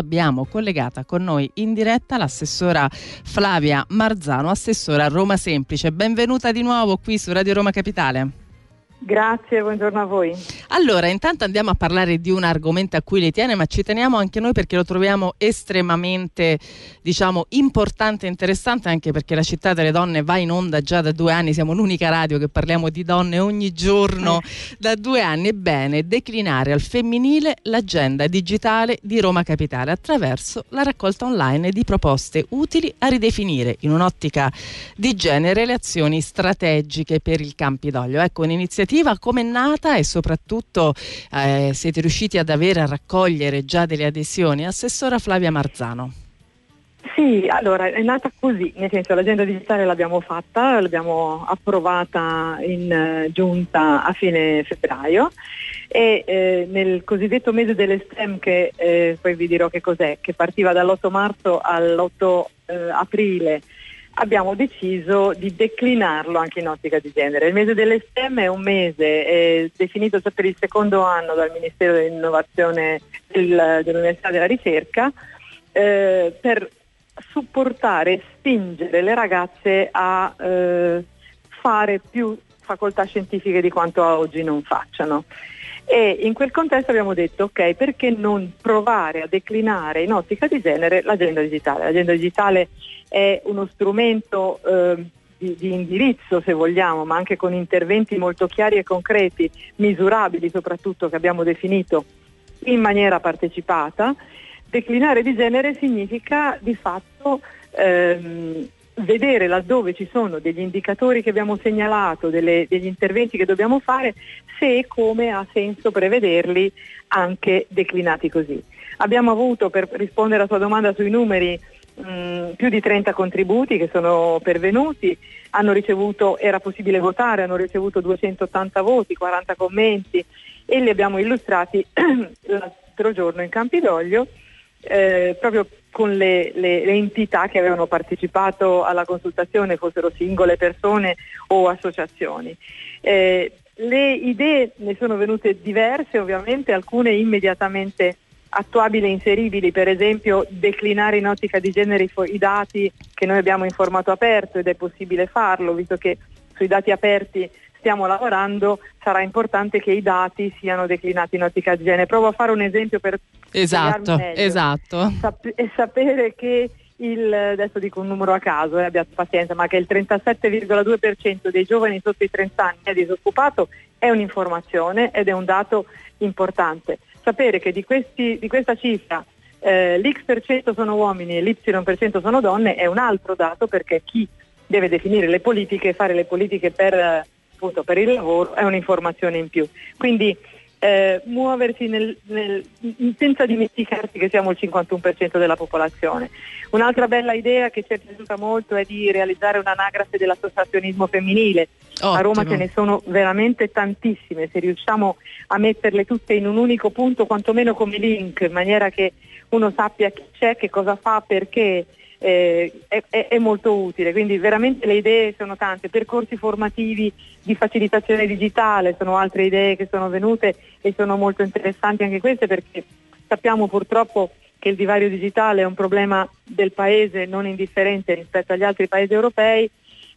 abbiamo collegata con noi in diretta l'assessora Flavia Marzano, assessora Roma Semplice. Benvenuta di nuovo qui su Radio Roma Capitale. Grazie, buongiorno a voi. Allora, intanto andiamo a parlare di un argomento a cui le tiene, ma ci teniamo anche noi perché lo troviamo estremamente, diciamo, importante e interessante, anche perché la città delle donne va in onda già da due anni, siamo l'unica radio che parliamo di donne ogni giorno eh. da due anni. Ebbene, declinare al femminile l'agenda digitale di Roma Capitale attraverso la raccolta online di proposte utili a ridefinire in un'ottica di genere le azioni strategiche per il Campidoglio. Ecco, un'iniziativa iniziativa come è nata e soprattutto eh, siete riusciti ad avere a raccogliere già delle adesioni? Assessora Flavia Marzano. Sì, allora è nata così, nel senso l'agenda digitale l'abbiamo fatta, l'abbiamo approvata in uh, giunta a fine febbraio e eh, nel cosiddetto mese delle STEM che eh, poi vi dirò che cos'è, che partiva dall'8 marzo all'8 eh, aprile abbiamo deciso di declinarlo anche in ottica di genere. Il mese delle STEM è un mese è definito già per il secondo anno dal Ministero dell'Innovazione del, dell'Università della Ricerca eh, per supportare e spingere le ragazze a eh, fare più facoltà scientifiche di quanto oggi non facciano. E in quel contesto abbiamo detto ok, perché non provare a declinare in ottica di genere l'agenda digitale? L'agenda digitale è uno strumento eh, di, di, indirizzo se vogliamo, ma anche con interventi molto chiari e concreti, misurabili soprattutto che abbiamo definito in maniera partecipata. Declinare di genere significa di fatto ehm, vedere laddove ci sono degli indicatori che abbiamo segnalato, delle, degli interventi che dobbiamo fare, se e come ha senso prevederli anche declinati così. Abbiamo avuto, per rispondere alla sua domanda sui numeri, mh, più di 30 contributi che sono pervenuti, hanno ricevuto, era possibile votare, hanno ricevuto 280 voti, 40 commenti e li abbiamo illustrati l'altro giorno in Campidoglio eh, proprio con le, le, le, entità che avevano partecipato alla consultazione, fossero singole persone o associazioni. Eh, le idee ne sono venute diverse, ovviamente alcune immediatamente attuabili e inseribili, per esempio declinare in ottica di genere i, i dati che noi abbiamo in formato aperto ed è possibile farlo, visto che sui dati aperti stiamo lavorando, sarà importante che i dati siano declinati in ottica di genere. Provo a fare un esempio per esatto, esatto. Sap- e sapere che il, adesso dico un numero a caso, eh, abbiate pazienza, ma che il 37,2% dei giovani sotto i 30 anni è disoccupato è un'informazione ed è un dato importante. Sapere che di, questi, di questa cifra eh, l'X% sono uomini e l'Y% sono donne è un altro dato perché chi deve definire le politiche e fare le politiche per appunto per il lavoro è un'informazione in più. Quindi eh, muoversi nel, nel, senza dimenticarsi che siamo il 51% della popolazione. Un'altra bella idea che ci è piaciuta molto è di realizzare un'anagrafe dell'associazionismo femminile. Ottimo. A Roma ce ne sono veramente tantissime, se riusciamo a metterle tutte in un unico punto, quantomeno come link, in maniera che uno sappia chi c'è, che cosa fa, perché eh, è, è, molto utile, quindi veramente le idee sono tante, percorsi formativi di facilitazione digitale sono altre idee che sono venute e sono molto interessanti anche queste perché sappiamo purtroppo che il divario digitale è un problema del Paese non indifferente rispetto agli altri Paesi europei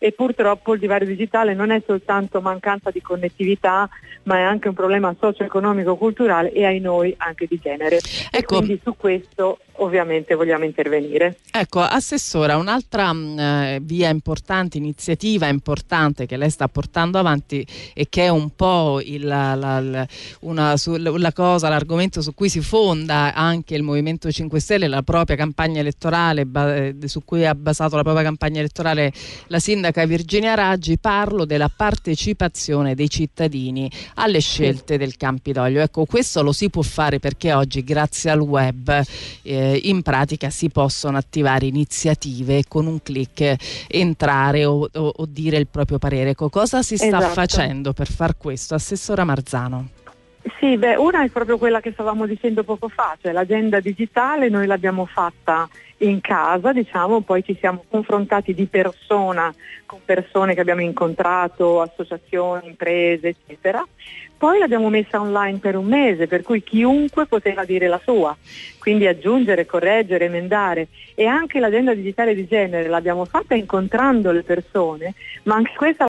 e purtroppo il divario digitale non è soltanto mancanza di connettività, ma è anche un problema socio-economico, culturale e ai noi anche di genere. Ecco. E quindi su questo ovviamente vogliamo intervenire. Ecco, Assessora, un'altra mh, eh, via importante, iniziativa importante che lei sta portando avanti e che è un po' il, la, la, una, su, la cosa, l'argomento su cui si fonda anche il Movimento 5 Stelle, la propria campagna elettorale, ba, eh, su cui ha basato la propria campagna elettorale la sindaca Virginia Raggi, parlo della partecipazione dei cittadini alle scelte del Campidoglio. Ecco, questo lo si può fare perché oggi grazie al web eh, eh, in pratica si possono attivare iniziative con un clic entrare o, o, o dire il proprio parere. Cosa si sta esatto. facendo per far questo? Assessora Marzano. Sì, beh, una è proprio quella che stavamo dicendo poco fa, cioè l'agenda digitale noi l'abbiamo fatta in casa, diciamo, poi ci siamo confrontati di persona con persone che abbiamo incontrato, associazioni, imprese, eccetera. Poi l'abbiamo messa online per un mese, per cui chiunque poteva dire la sua, quindi aggiungere, correggere, emendare. E anche l'agenda digitale di genere l'abbiamo fatta incontrando le persone, ma anche questa